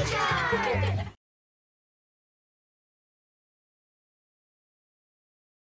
Ninja!